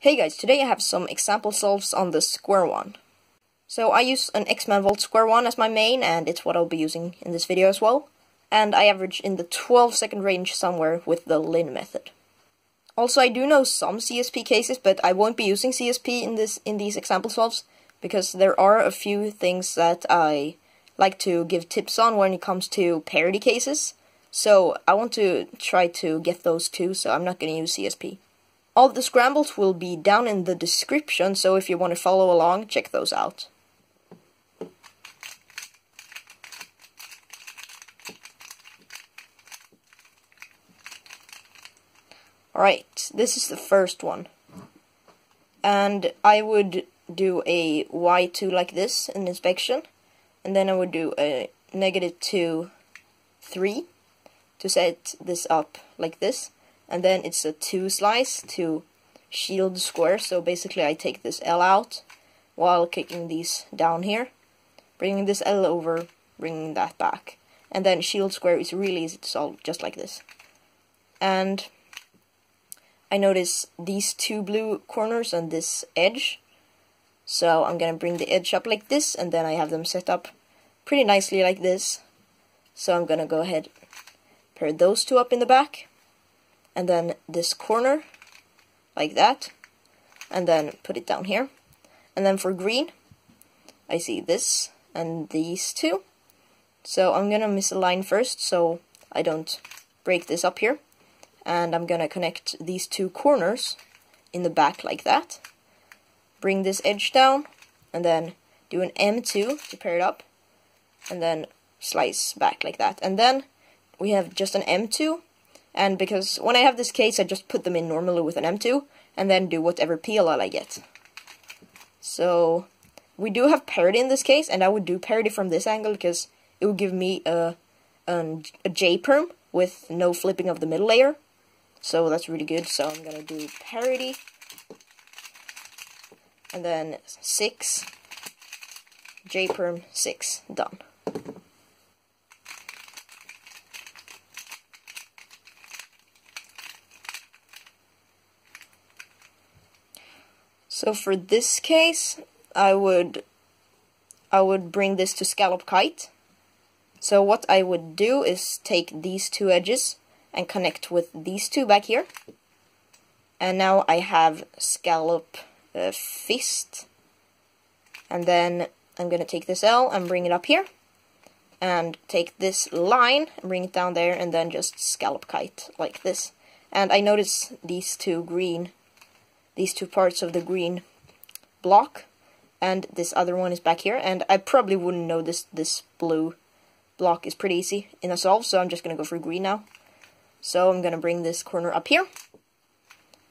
Hey guys, today I have some example solves on the square one. So I use an X-Man Volt square one as my main, and it's what I'll be using in this video as well. And I average in the 12 second range somewhere with the Lin method. Also, I do know some CSP cases, but I won't be using CSP in this in these example solves, because there are a few things that I like to give tips on when it comes to parity cases. So I want to try to get those too, so I'm not going to use CSP. All the scrambles will be down in the description, so if you want to follow along, check those out. Alright, this is the first one. And I would do a Y2 like this in inspection, and then I would do a negative 2, 3 to set this up like this and then it's a 2 slice to shield the square, so basically I take this L out while kicking these down here, bringing this L over, bringing that back. And then shield square is really easy to solve, just like this. And I notice these two blue corners on this edge, so I'm gonna bring the edge up like this, and then I have them set up pretty nicely like this. So I'm gonna go ahead pair those two up in the back and then this corner like that and then put it down here. And then for green I see this and these two. So I'm gonna misalign first so I don't break this up here. And I'm gonna connect these two corners in the back like that. Bring this edge down and then do an M2 to pair it up and then slice back like that. And then we have just an M2 and because when I have this case, I just put them in normally with an M2, and then do whatever PLL I get. So, we do have parity in this case, and I would do parity from this angle, because it would give me a, a, a J-perm with no flipping of the middle layer. So that's really good, so I'm gonna do parity. And then 6, J-perm 6, done. So for this case, I would I would bring this to scallop kite. So what I would do is take these two edges and connect with these two back here. And now I have scallop uh, fist. And then I'm going to take this L and bring it up here. And take this line bring it down there and then just scallop kite like this. And I notice these two green these two parts of the green block and this other one is back here and I probably wouldn't know this this blue block is pretty easy in a solve so I'm just gonna go for green now. So I'm gonna bring this corner up here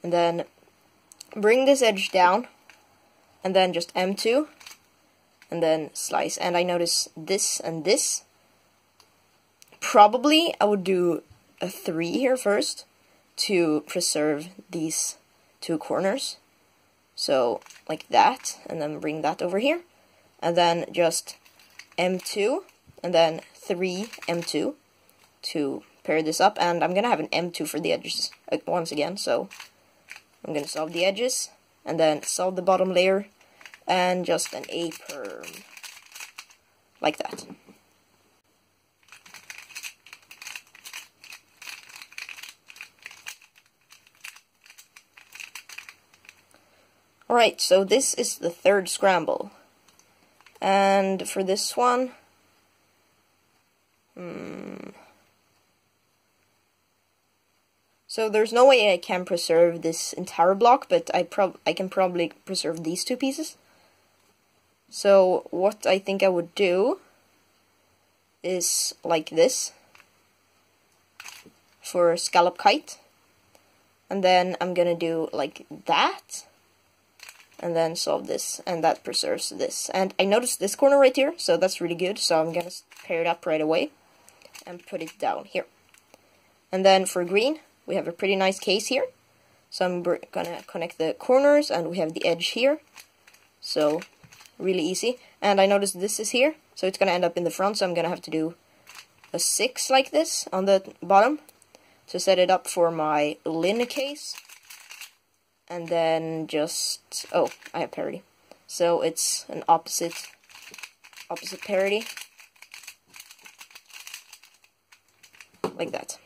and then bring this edge down and then just M2 and then slice. And I notice this and this. Probably I would do a 3 here first to preserve these two corners. So like that, and then bring that over here. And then just M2, and then 3 M2 to pair this up. And I'm going to have an M2 for the edges once again. So I'm going to solve the edges, and then solve the bottom layer, and just an A perm. Like that. Alright, so this is the third scramble. And for this one, hmm. So there's no way I can preserve this entire block, but I prob I can probably preserve these two pieces. So what I think I would do is like this for scallop kite. And then I'm gonna do like that and then solve this, and that preserves this. And I noticed this corner right here, so that's really good, so I'm gonna pair it up right away, and put it down here. And then for green, we have a pretty nice case here, so I'm gonna connect the corners, and we have the edge here, so really easy. And I noticed this is here, so it's gonna end up in the front, so I'm gonna have to do a 6 like this on the bottom to set it up for my Lin case. And then just oh I have parity so it's an opposite opposite parity like that.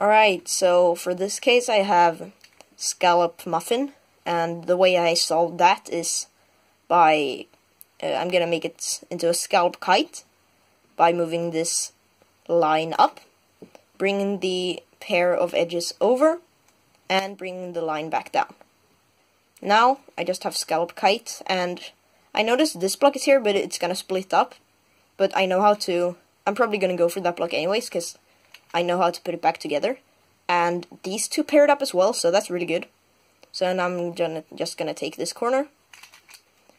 Alright, so for this case I have scallop muffin, and the way I solved that is by, uh, I'm gonna make it into a scallop kite by moving this line up, bringing the pair of edges over, and bringing the line back down. Now I just have scallop kite, and I noticed this block is here, but it's gonna split up, but I know how to, I'm probably gonna go for that block anyways, because I know how to put it back together. And these two paired up as well, so that's really good. So then I'm gonna, just gonna take this corner,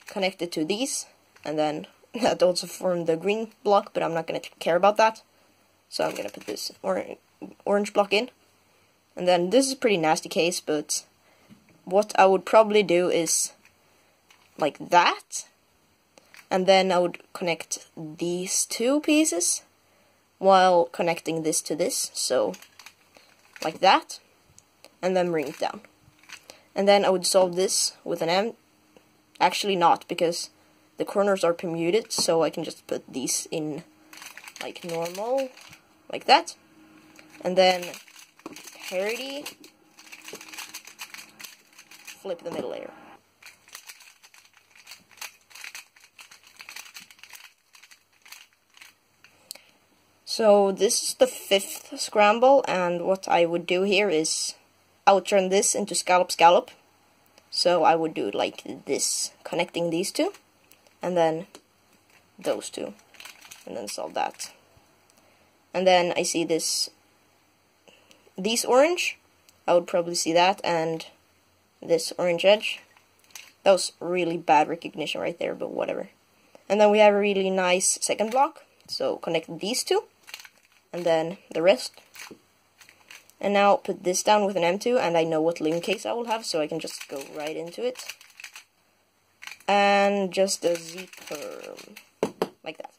connect it to these, and then that also formed the green block, but I'm not gonna care about that. So I'm gonna put this or orange block in. And then this is a pretty nasty case, but what I would probably do is like that. And then I would connect these two pieces while connecting this to this, so like that, and then bring it down. And then I would solve this with an M, actually not, because the corners are permuted, so I can just put these in like normal, like that, and then parity, flip the middle layer. So this is the fifth scramble, and what I would do here is I would turn this into scallop scallop. So I would do like this, connecting these two, and then those two, and then solve that. And then I see this, these orange, I would probably see that, and this orange edge. That was really bad recognition right there, but whatever. And then we have a really nice second block, so connect these two and then the rest. And now put this down with an M2, and I know what Lin case I will have, so I can just go right into it. And just a Z-perm, like that.